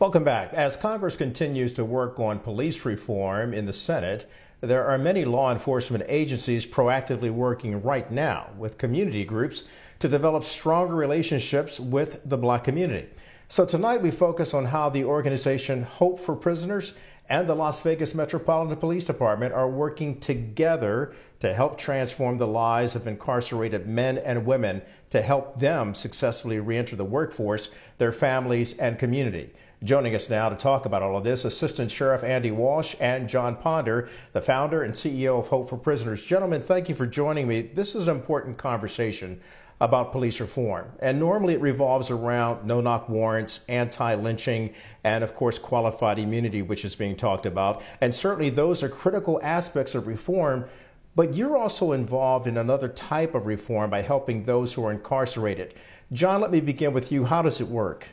Welcome back. As Congress continues to work on police reform in the Senate, there are many law enforcement agencies proactively working right now with community groups to develop stronger relationships with the black community. So tonight we focus on how the organization Hope for Prisoners and the Las Vegas Metropolitan Police Department are working together to help transform the lives of incarcerated men and women to help them successfully reenter the workforce, their families, and community. Joining us now to talk about all of this, Assistant Sheriff Andy Walsh and Jon Ponder, the founder and CEO of Hope for Prisoners. Gentlemen, thank you for joining me. This is an important conversation about police reform. And normally it revolves around no knock warrants, anti lynching, and of course qualified immunity, which is being talked about. And certainly those are critical aspects of reform. But you're also involved in another type of reform by helping those who are incarcerated. Jon, let me begin with you. How does it work?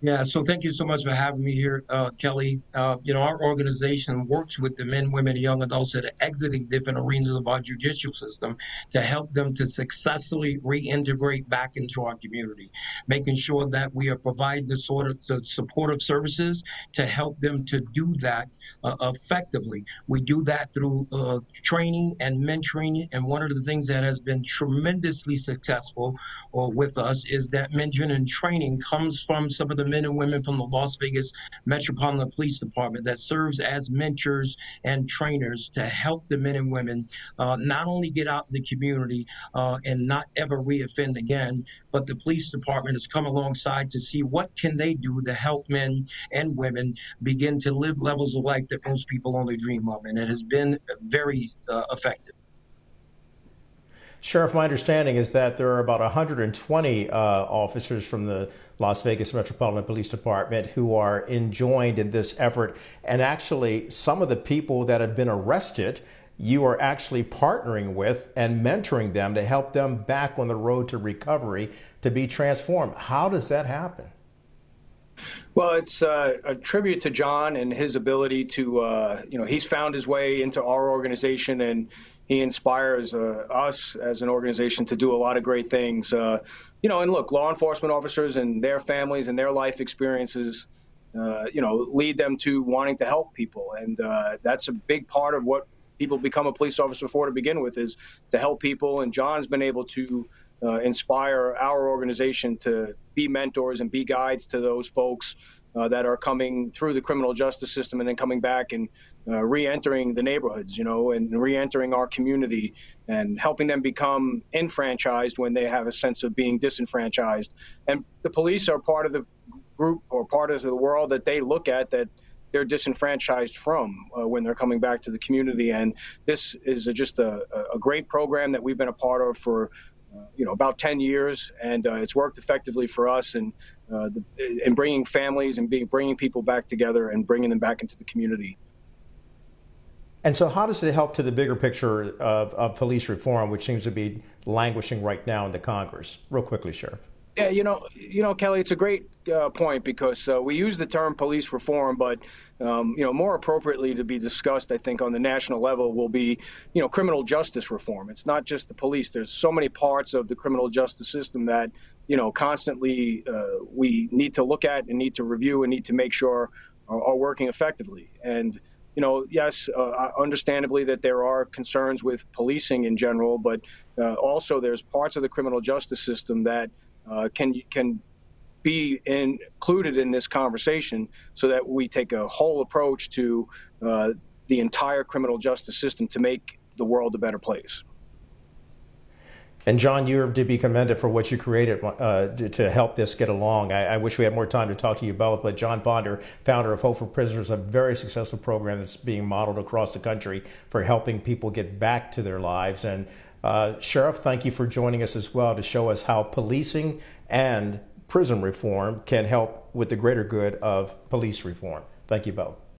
Yeah, so thank you so much for having me here, uh, Kelly. Uh, you know, our organization works with the men, women, and young adults that are exiting different arenas of our judicial system to help them to successfully reintegrate back into our community, making sure that we are providing the sort of the supportive services to help them to do that uh, effectively. We do that through uh, training and mentoring, and one of the things that has been tremendously successful uh, with us is that mentoring and training comes from some of the men and women from the Las Vegas Metropolitan Police Department that serves as mentors and trainers to help the men and women uh, not only get out in the community uh, and not ever reoffend again, but the police department has come alongside to see what can they do to help men and women begin to live levels of life that most people only dream of, and it has been very uh, effective. Sheriff, my understanding is that there are about 120 uh, officers from the Las Vegas Metropolitan Police Department who are enjoined in this effort. And actually, some of the people that have been arrested, you are actually partnering with and mentoring them to help them back on the road to recovery to be transformed. How does that happen? Well, it's uh, a tribute to Jon and his ability to, uh, you know, he's found his way into our organization and he inspires uh, us as an organization to do a lot of great things. Uh, you know, and look, law enforcement officers and their families and their life experiences, uh, you know, lead them to wanting to help people, and uh, that's a big part of what people become a police officer for to begin with is to help people. And Jon's been able to uh, inspire our organization to be mentors and be guides to those folks that are coming through the criminal justice system and then coming back and uh, re-entering the neighborhoods, you know, and re-entering our community and helping them become enfranchised when they have a sense of being disenfranchised. And the police are part of the group or part of the world that they look at that they're disenfranchised from uh, when they're coming back to the community. And this is a, just a, a, great program that we've been a part of for uh, you know about 10 years and uh, it's worked effectively for us and uh, the, in bringing families and being bringing people back together and bringing them back into the community and so how does it help to the bigger picture of, of police reform which seems to be languishing right now in the congress real quickly sheriff yeah, you know, you know, Kelly, it's a great uh, point because uh, we use the term police reform, but um, you know, more appropriately to be discussed, I think, on the national level will be, you know, criminal justice reform. It's not just the police. There's so many parts of the criminal justice system that, you know, constantly uh, we need to look at and need to review and need to make sure are, are working effectively. And you know, yes, uh, understandably that there are concerns with policing in general, but uh, also there's parts of the criminal justice system that uh, can can be included in this conversation so that we take a whole approach to uh, the entire criminal justice system to make the world a better place. And Jon, you're to be commended for what you created uh, to help this get along. I, I, wish we had more time to talk to you both, but Jon Ponder, founder of Hope for Prisoners, a very successful program that's being modeled across the country for helping people get back to their lives. And uh, Sheriff, thank you for joining us as well to show us how policing and prison reform can help with the greater good of police reform. Thank you both.